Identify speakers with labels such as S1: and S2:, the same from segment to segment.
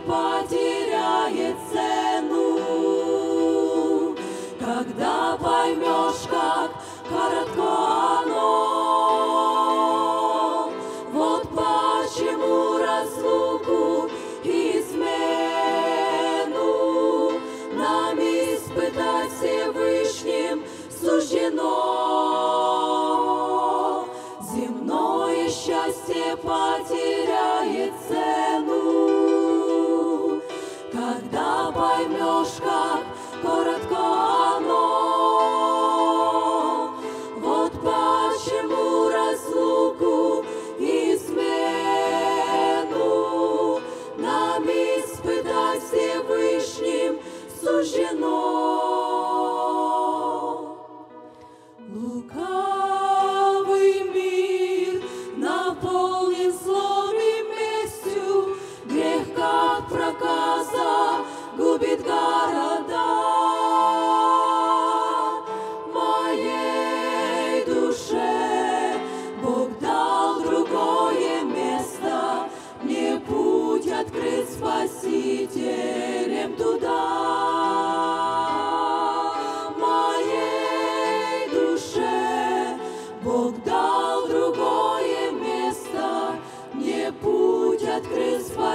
S1: потеряет цену, когда поймешь, как коротко оно. Вот почему разлука sužinoti.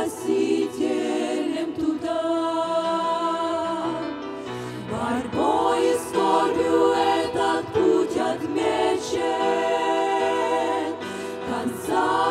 S1: Спасителем туда. Борьбой и скорбью этот путь отмечен. Конца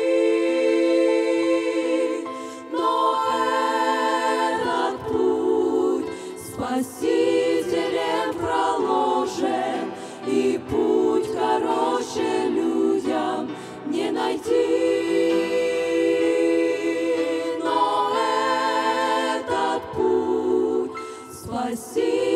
S1: I see.